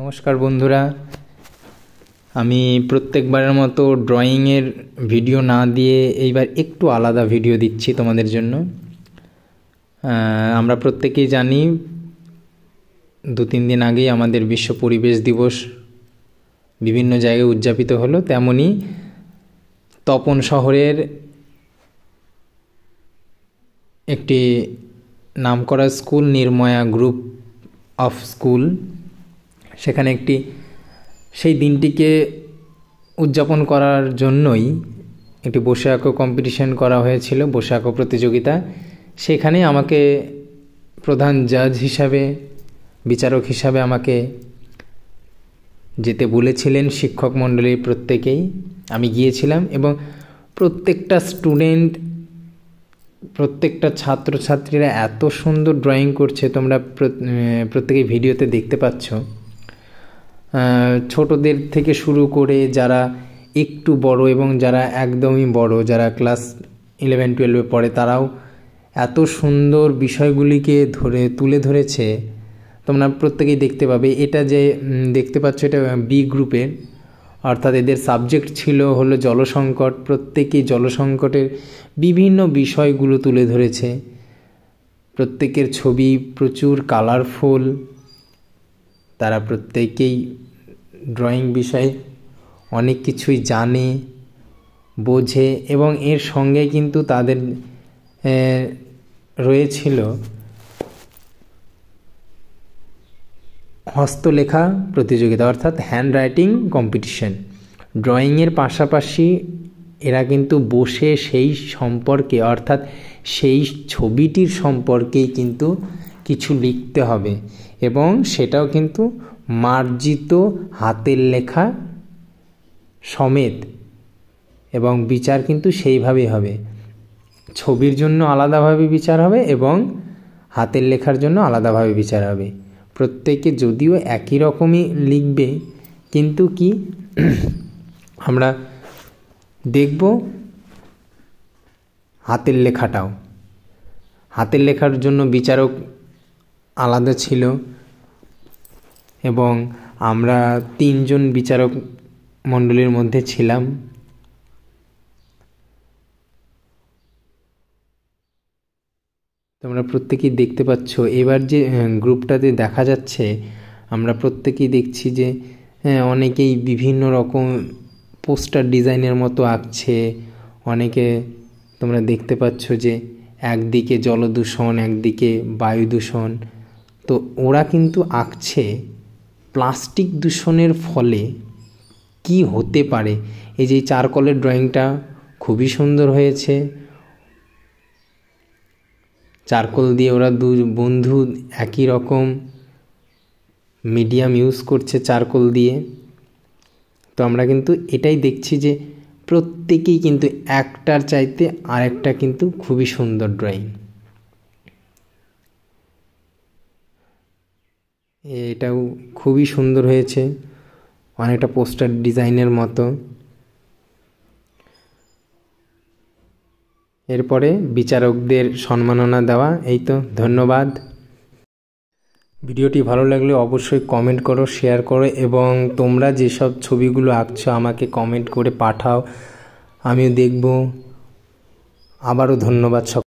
নমস্কার বন্ধুরা। আমি প্রত্যেকবারের মতো ড্রয়িংয়ের ভিডিও না দিয়ে এইবার একটু আলাদা ভিডিও দিচ্ছি তোমাদের জন্য। আমরা প্রত্যেকেই জানি, দু তিন দিন আগেই আমাদের বিশ্ব পরিবেশ দিবস বিভিন্ন জায়গায় উদযাপিত হলো। তেমনি তপন শহরের একটি নামকরা school, Nirmaya group of school সেখানে একটি, সেই দিনটিকে উদযাপন করার জন্যই একটি বসে আঁকো কম্পিটিশন করা হয়েছিল বসে আঁকো প্রতিযোগিতা। সেখানে আমাকে প্রধান জাজ হিসাবে, বিচারক হিসাবে আমাকে যেতে বলেছিলেন শিক্ষক মণ্ডলীর প্রত্যেকেই। আমি গিয়েছিলাম এবং প্রত্যেকটা স্টুডেন্ট প্রত্যেকটা ছাত্রছাত্রীরা এত সুন্দর ড্রয়িং করছে, তোমরা প্রত্যেকে ভিডিওতে দেখতে পাচ্ছ। ছোটদের থেকে শুরু করে যারা একটু বড় এবং যারা একদমই বড়, যারা ক্লাস ইলেভেন টুয়েলভে পড়ে, তারাও এত সুন্দর বিষয়গুলিকে ধরে তুলে ধরেছে। তোমরা প্রত্যেকেই দেখতে পাবে। এটা যে দেখতে পাচ্ছ এটা বি গ্রুপের অর্থাৎ এদের সাবজেক্ট ছিল হলো জলসংকট। প্রত্যেকেই জলসংকটের বিভিন্ন বিষয়গুলো তুলে ধরেছে। প্রত্যেকের ছবি প্রচুর কালারফুল তারা প্রত্যেকেই ড্রয়িং বিষয়ে অনেক কিছুই জানে, বোঝে এবং এর সঙ্গে কিন্তু তাদের রয়েছিল হস্তলেখা প্রতিযোগিতা অর্থাৎ হ্যান্ড রাইটিং কম্পিটিশন ড্রয়িংয়ের পাশাপাশি এরা কিন্তু বসে সেই সম্পর্কে অর্থাৎ সেই ছবিটির সম্পর্কেই কিন্তু কিছু লিখতে হবে এবং সেটাও কিন্তু মার্জিত হাতের লেখা সমেত এবং বিচার কিন্তু সেইভাবেই হবে। ছবির জন্য আলাদাভাবে বিচার হবে এবং হাতের লেখার জন্য আলাদাভাবে বিচার হবে। প্রত্যেকে যদিও একই রকমই লিখবে, কিন্তু কি আমরা দেখব হাতের লেখাটাও। হাতের লেখার জন্য বিচারক আলাদা ছিল এবং আমরা তিনজন বিচারক মণ্ডলীর মধ্যে ছিলাম। তোমরা প্রত্যেকেই দেখতে পাচ্ছ, এবার যে গ্রুপটাতে দেখা যাচ্ছে, আমরা প্রত্যেকেই দেখছি যে অনেকেই বিভিন্ন রকম পোস্টার ডিজাইনের মতো আঁকছে। অনেকে তোমরা দেখতে পাচ্ছ যে, একদিকে জলদূষণ, একদিকে বায়ু দূষণ তো ওরা কিন্তু আঁকছে প্লাস্টিক দূষণের ফলে কি হতে পারে? এই যে চারকলের ড্রয়িংটা খুবই সুন্দর হয়েছে। চারকোল দিয়ে ওরা দু বন্ধু একই রকম মিডিয়াম ইউজ করছে চারকোল দিয়ে। তো আমরা কিন্তু এটাই দেখছি যে প্রত্যেকেই কিন্তু একটার চাইতে আরেকটা কিন্তু খুবই সুন্দর ড্রয়িং। এটাও খুবই সুন্দর হয়েছে। অনেকটা পোস্টার ডিজাইনের মতো। এরপরে বিচারকদের সম্মাননা দেওয়া, এই তো, ধন্যবাদ। ভিডিওটি ভালো লাগলে অবশ্যই কমেন্ট করো, শেয়ার করো, এবং তোমরা যেসব ছবিগুলো আঁকছো আমাকে কমেন্ট করে পাঠাও। আমিও দেখব। আবারও ধন্যবাদ